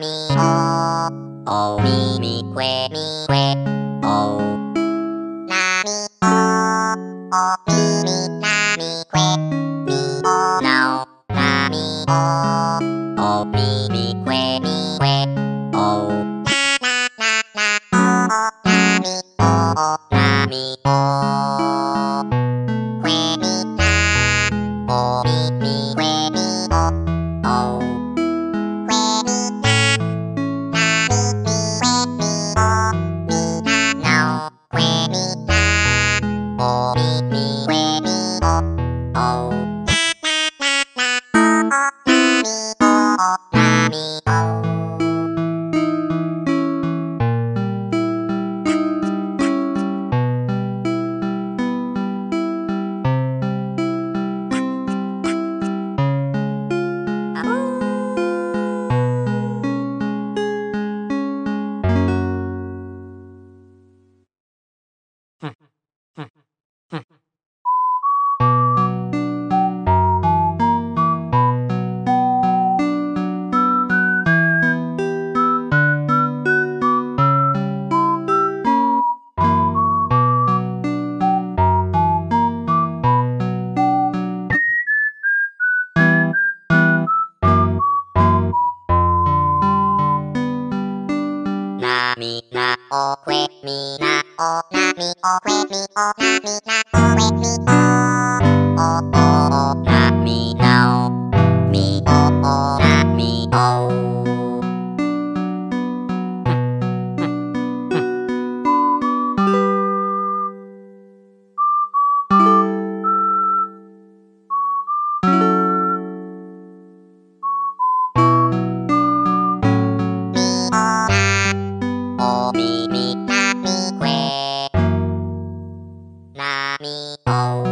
みおおみみくえみくえおなみおおみみなみくえみおなおなみおおみみくえみくえおななななおなみおなみおな มีนะโอนามีโอเวมีโอนามีนะโอเวมีโอโอโอนามีนามีโอโอนามีโอ me. Oh.